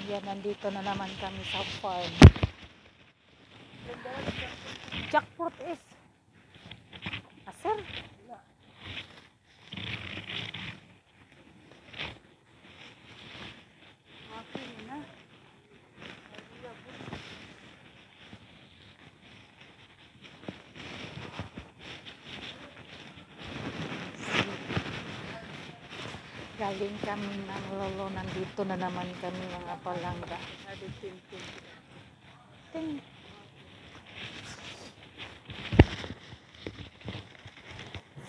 Ayan, nandito na naman kami sa farm. Jackfruit is aser. Galing kami ng lolo, nandito na naman kami mga palangga. Ting.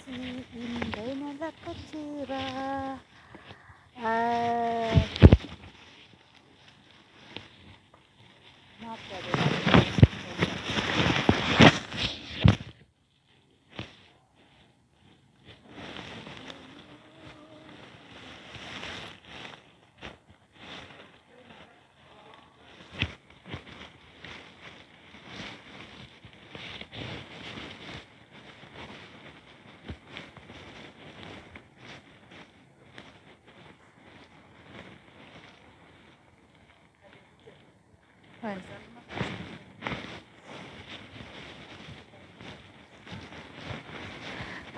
Si Inday na lakatira. Ah. Not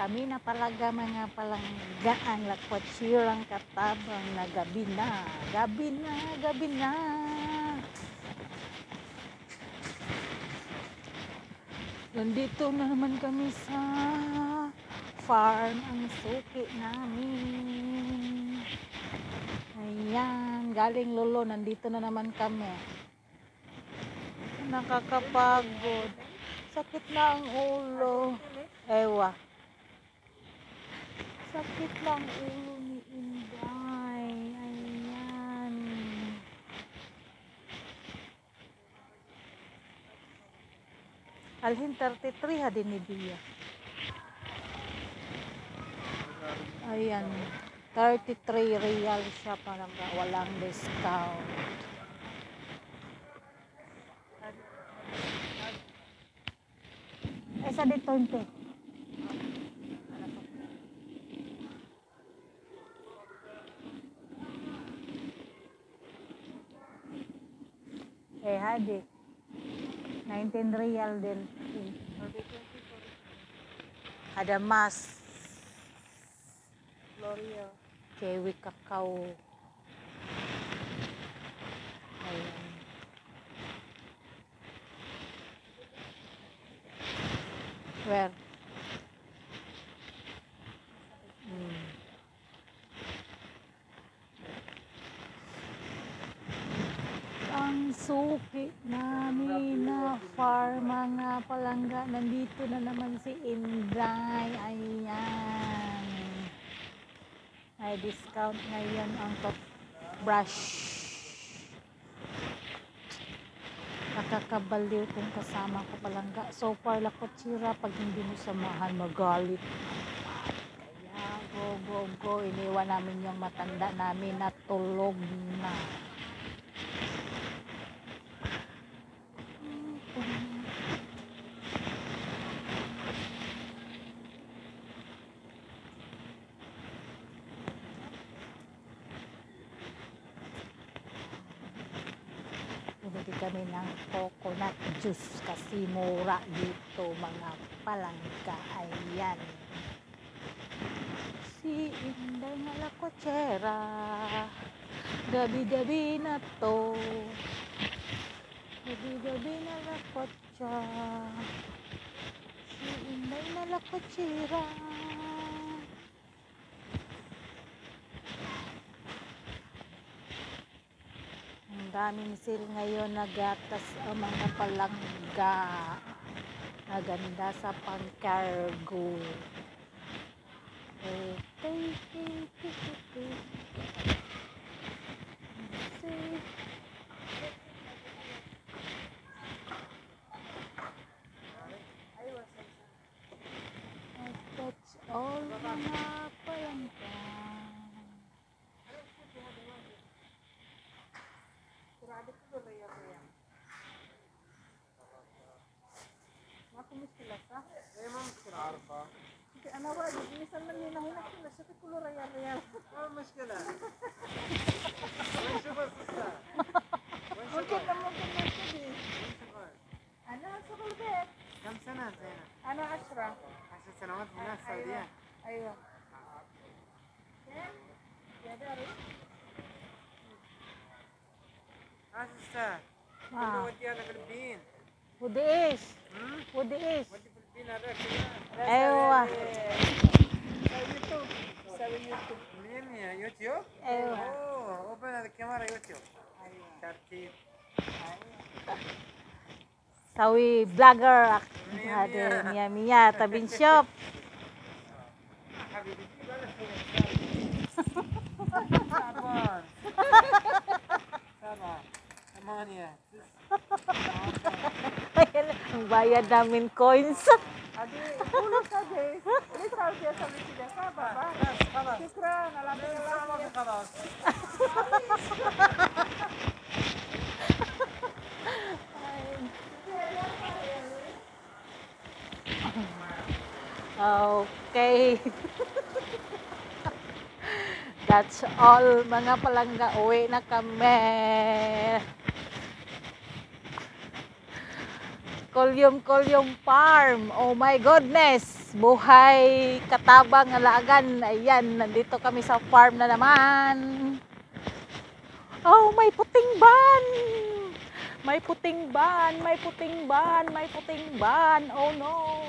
Kami na palaga mga palangga ang lakwatsirang katabang na gabi na, gabi na, gabi na. Nandito na naman kami sa farm ang suki namin. Ayan, galing lolo, nandito na naman kami. Nakakapagod. Sakit na ang ulo. Ewa. Sakit na ang ulo ni Inday. Ayan. Alhin 33 ha din ni Bia. Ayan. 33 real siya parang walang discount. Esa dito inte. Eh, hadi. 19 real din. Ada mas. L'Oreal. Kiwi kakao. Ayan. Where? Mga palangga. Nandito na naman si Inday. Ayan. May discount ngayon ang top brush. Nakakabaliw kung kasama ko palangga. So far, lakotsira, pag hindi mo samahan, magalit. Kaya, go, go, go. Iniwan namin yung matanda namin na tulog na. Bumili kami ng coconut juice kasi mura dito mga palangka. Ayan. Si Inday nga lakotsera. Gabi-gabi na to. Gabi-gabi na lakotsa. Si Inday na lakotsera. Ang daming sale ngayon na gatas ang mga palangga. Maganda sa pang-cargo. Okay, okay? That's all mga palangga. شوفي كله ريال ريال ما المشكلة ونشوف الفستان ممكن ممكن نبتدي أنا شغل البيت كم سنة زينة؟ أنا عشرة عشر سنوات هنا السعودية أيوة يا داري هذا الساعة ودي إيش؟ ودي إيش؟ ودي فلبين هذاك أيوه YouTube. Sabe YouTube. Ya, YouTube? Iya. Oh, open the camera YouTube. Tartib. Sawi blogger ada Mia Mia tabin shop. Bayar damin coins. Aduh, Kalkıyor tabii ki de. Sabah. Şükran. Allah'a Okay. That's all mga palangga. Uwi na kami. Kolyum Kolyum Farm. Oh my goodness. Buhay katabang alagan. Ayan, nandito kami sa farm na naman. Oh, may puting ban. May puting ban, may puting ban, may puting ban. Oh no.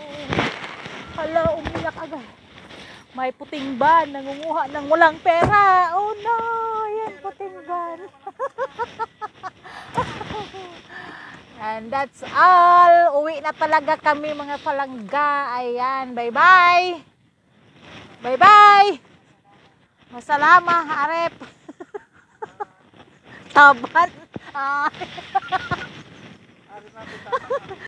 Hala, umiyak agad. May puting ban, nangunguha ng walang pera. Oh no, yan puting ban. And that's all. Uwi na talaga kami mga palangga. Ayan, bye-bye. Bye-bye. Masalama, Arep. Taban. Ay.